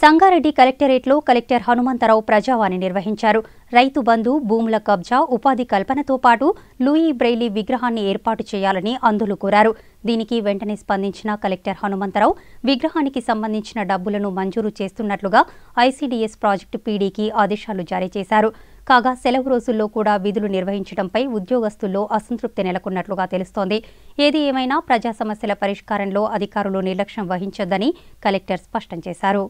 సంగారెడ్డి కలెక్టరేట్లో కలెక్టర్ హనుమంతరావు ప్రజావాణి నిర్వహించారు. రైతు బంధు భూముల కబ్జా ఉపాధి కల్పనతో పాటు లూయి బ్రెయిలీ విగ్రహాన్ని ఏర్పాటు చేయాలని అందులు కోరారు. దీనికి వెంటనే స్పందించిన కలెక్టర్ హనుమంతరావు విగ్రహానికి సంబంధించిన డబ్బులను మంజూరు చేస్తున్నట్లుగా ఐసీడీఎస్ ప్రాజెక్టు పీడీకి ఆదేశాలు జారీ చేశారు. కాగా సెలవు రోజుల్లో కూడా విధులు నిర్వహించడంపై ఉద్యోగస్తుల్లో అసంతృప్తి నెలకొన్నట్లుగా తెలుస్తోంది. ఏది ఏమైనా ప్రజా సమస్యల పరిష్కారంలో అధికారులు నిర్లక్ష్యం వహించొద్దని కలెక్టర్ స్పష్టం చేశారు.